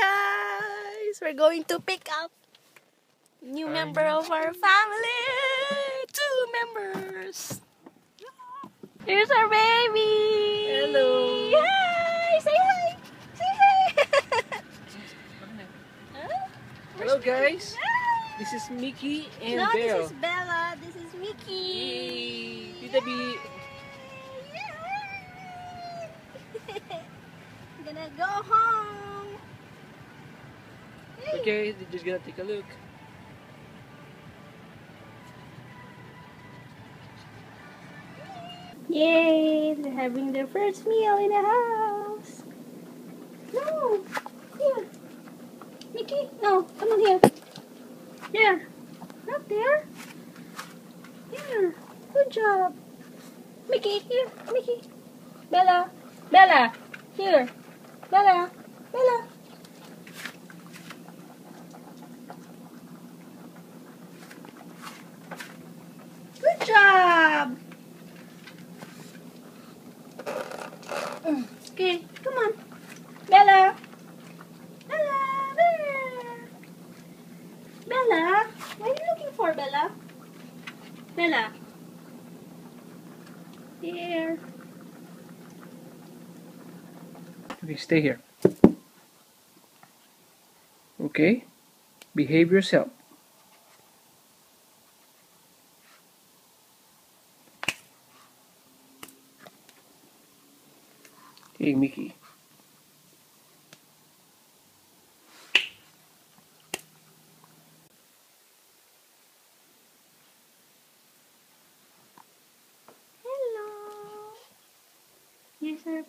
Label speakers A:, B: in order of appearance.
A: guys, we're going to pick up new member of our family. Two members. Here's our baby.
B: Hello.
A: Hi. Say hi. Say hi.
B: Hello guys,
A: Hi.
B: this is Mickey and
A: no,
B: Belle.
A: this is Bella. This is Mickey.
B: Yay! Tita B.
A: gonna go home.
B: Okay, they're just gonna take a look.
A: Yay! They're having their first meal in the house. No! Here. Mickey, no, come on here. Here. Not there. Here. Good job. Mickey, here. Mickey. Bella. Bella. Here. Bella. Bella. Good job. Okay, come on. Bella. Bella. Bella. Bella. What are you looking for, Bella? Bella. Here.
B: Okay, stay here. Okay, behave yourself. Hey, Mickey.
A: Hello. Here's our.